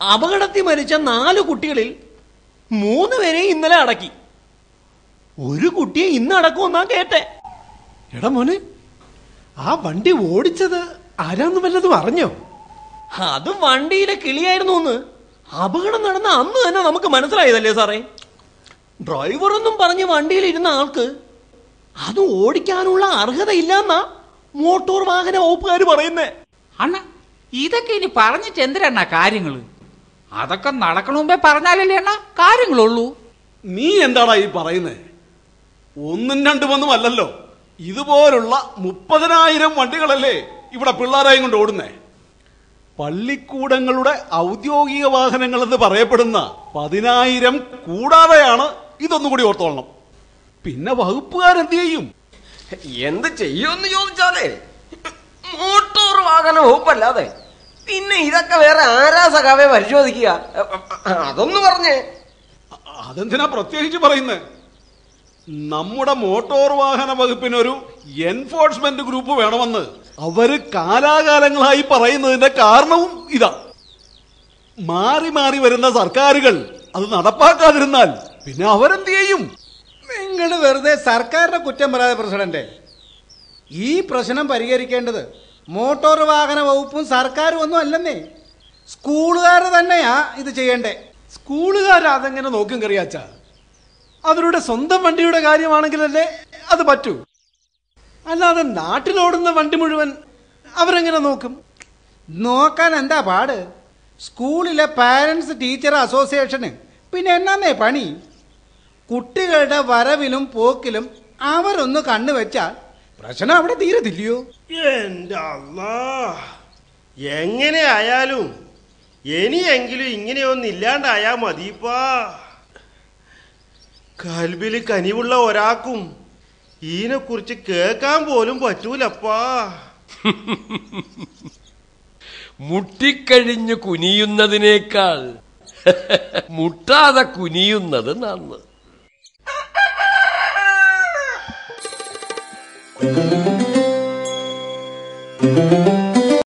അപകടത്തിൽ മരിച്ച നാല് കുട്ടികളിൽ മൂന്ന് പേരെ ഇന്നലെ അടക്കി. ഒരു കുട്ടിയെ ഇന്ന് അടക്കുമെന്നാ കേട്ടെ. എടാ മോനെ ആ വണ്ടി ഓടിച്ചത് ആരാന്ന് വല്ലതും അറിഞ്ഞോ? അത് വണ്ടിയിലെ കിളിയായിരുന്നു എന്ന്. അപകടം നടന്ന അന്ന് തന്നെ നമുക്ക് മനസ്സിലായതല്ലേ സാറേ? ഡ്രൈവർ എന്നും പറഞ്ഞ് വണ്ടിയിൽ ഇരുന്ന ആൾക്ക് അത് ഓടിക്കാനുള്ള അർഹതയില്ലെന്നാ മോട്ടോർ വാഹന വകുപ്പുകാർ പറയുന്നേ. അണ്ണ ഇതൊക്കെ ഇനി പറഞ്ഞിട്ട് എന്തിനാ കാര്യങ്ങൾ? അതൊക്കെ നടക്കണ മുമ്പേ പറഞ്ഞാലല്ലേ അണ്ണ? കാര്യങ്ങളുള്ളൂ. നീ എന്താടാ ഈ പറയുന്നത് ഒന്നും രണ്ടും ഒന്നും അല്ലല്ലോ. ഇതുപോലുള്ള മുപ്പതിനായിരം വണ്ടികളല്ലേ ഇവിടെ പിള്ളേരായും കൊണ്ട് ഓടുന്നേ? പള്ളിക്കൂടങ്ങളുടെ ഔദ്യോഗിക വാഹനങ്ങൾ എന്ന് പറയപ്പെടുന്ന പതിനായിരം കൂടാതെയാണ് ഇതൊന്നും കൂടി ഓർത്തോളണം. പിന്നെ വകുപ്പുകാരെന്ത് ചെയ്യും? എന്ത് ചെയ്യുമെന്ന് ചോദിച്ചാലേ മോട്ടോർ വാഹന വകുപ്പല്ലാതെ പിന്നെ ഇതൊക്കെ വേറെ ആരാ സഖാവെ പരിശോധിക്കുക? അതൊന്ന് പറഞ്ഞേ. അതെന്തിനാ പ്രത്യേകിച്ച് പറയുന്നത് നമ്മുടെ മോട്ടോർ വാഹന വകുപ്പിനൊരു എൻഫോഴ്സ്മെന്റ് ഗ്രൂപ്പ് വേണമെന്ന് അവർ കാലാകാലങ്ങളായി പറയുന്നതിന്റെ കാരണവും ഇതാ. മാറി മാറി വരുന്ന സർക്കാരുകൾ അത് നടപ്പാക്കാതിരുന്നാൽ പിന്നെ അവരെന്ത് ചെയ്യും? നിങ്ങൾ വെറുതെ സർക്കാരിനെ കുറ്റം പറയാതെ പ്രസിഡന്റ് ഈ പ്രശ്നം പരിഹരിക്കേണ്ടത് മോട്ടോർ വാഹന വകുപ്പും സർക്കാരും ഒന്നും അല്ലെന്നേ. സ്കൂളുകാർ തന്നെയാ ഇത് ചെയ്യണ്ടേ. സ്കൂളുകാർ അതെങ്ങനെ നോക്കും കറിയാച്ച? അവരുടെ സ്വന്തം വണ്ടിയുടെ കാര്യമാണെങ്കിലല്ലേ അത് പറ്റൂ. അല്ലാതെ നാട്ടിലോടുന്ന വണ്ടി മുഴുവൻ അവരെങ്ങനെ നോക്കും? നോക്കാൻ എന്താ പാട്? സ്കൂളിലെ പാരൻസ് ടീച്ചർ അസോസിയേഷന് പിന്നെ എന്നാന്നേ പണി? കുട്ടികളുടെ വരവിലും പോക്കിലും അവരൊന്ന് കണ്ണുവെച്ചാൽ പ്രശ്നം അവിടെ തീരത്തില്ലയോ? എന്റെ അള്ളാ. എങ്ങനെ ആയാലും ഇനിയെങ്കിലും ഇങ്ങനെയൊന്നും ഇല്ലാണ്ടായാ മതിപ്പാ. കൽബിൽ കനിവുള്ള ഒരാൾക്കും ഇതിനെക്കുറിച്ച് കേൾക്കാൻ പോലും പറ്റൂലപ്പാ. മുട്ടിക്കഴിഞ്ഞു കുനിയുന്നതിനേക്കാൾ മുട്ടാതെ കുനിയുന്നത് നന്ന്. Música